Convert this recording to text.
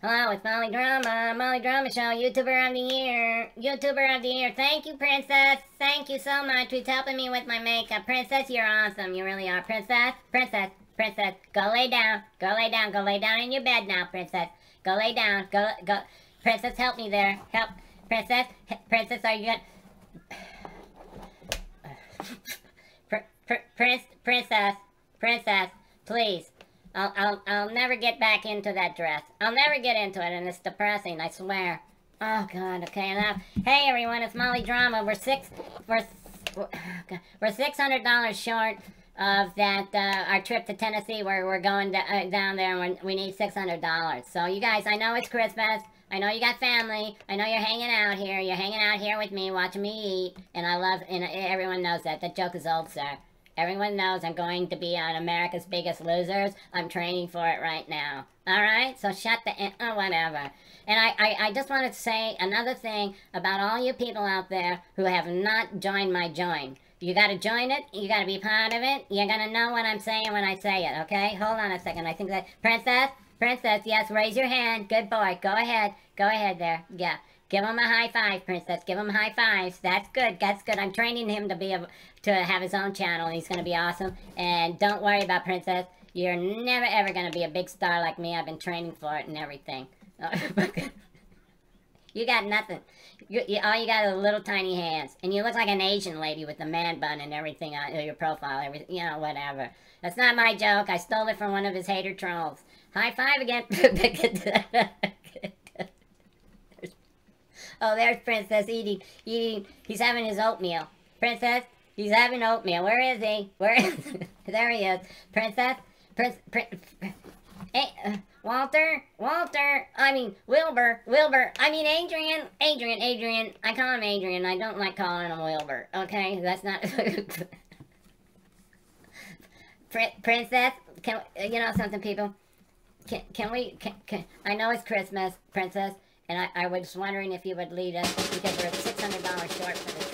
Hello, it's Molly Drama, Molly Drama Show, YouTuber of the Year, YouTuber of the Year. Thank you, Princess. Thank you so much. It's helping me with my makeup. Princess, you're awesome. You really are. Princess, Princess, Princess, go lay down. Go lay down. Go lay down in your bed now, Princess. Go lay down. Go, go. Princess, help me there. Help. Princess, Princess, are you gonna... Pr pr prince, princess, princess, please. I'll, I'll, I'll never get back into that dress. I'll never get into it, and it's depressing, I swear. Oh, God, okay, enough. Hey, everyone, it's Molly Drama. We're six, we're, we're $600 short of that, uh, our trip to Tennessee, where we're going to, uh, down there, and we need $600. So, you guys, I know it's Christmas. I know you got family. I know you're hanging out here. You're hanging out here with me, watching me eat. And I love, and everyone knows that. That joke is old, sir. Everyone knows I'm going to be on America's Biggest Losers. I'm training for it right now. Alright? So shut the... Uh, whatever. And I, I, I just wanted to say another thing about all you people out there who have not joined my join. You gotta join it. You gotta be part of it. You're gonna know what I'm saying when I say it, okay? Hold on a second. I think that... Princess? Princess, yes, raise your hand. Good boy. Go ahead. Go ahead there. Yeah. Give him a high five, Princess. Give him high fives. That's good. That's good. I'm training him to be able to have his own channel. He's going to be awesome. And don't worry about Princess. You're never ever going to be a big star like me. I've been training for it and everything. you got nothing. You, you, all you got are little tiny hands. And you look like an Asian lady with the man bun and everything on your profile. Everything, you know, whatever. That's not my joke. I stole it from one of his hater trolls. High five again. Oh, there's Princess eating, eating. He's having his oatmeal. Princess, he's having oatmeal. Where is he? Where is? there he is. Princess, Prince, Prince. Hey, uh, Walter, Walter. I mean Wilbur, Wilbur. I mean Adrian, Adrian, Adrian. I call him Adrian. I don't like calling him Wilbur. Okay, that's not. Pr princess, can you know something, people? Can can we? Can, can I know it's Christmas, Princess. And I, I was wondering if you would lead us, because we're $600 short for trip,